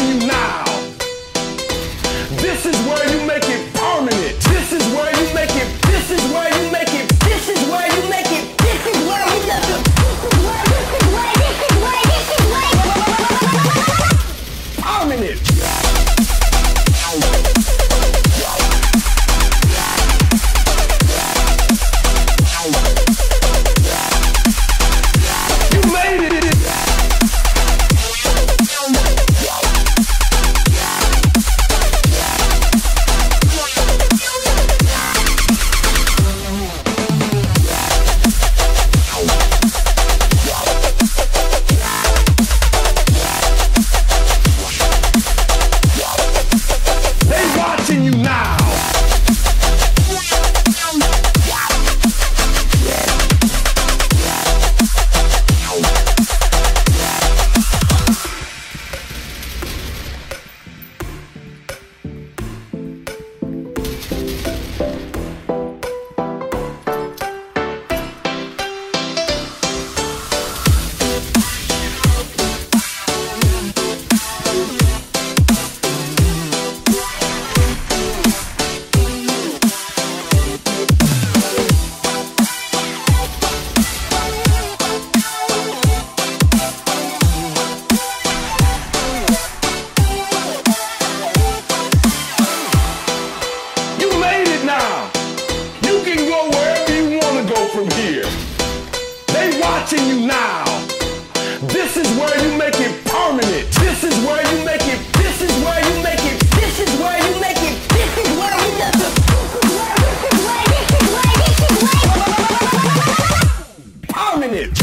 you know. You can go wherever you want to go from here. They watching you now. This is where you make it permanent. This is where you make it. This is where you make it. This is where you make it. This is where you make it. Permanent.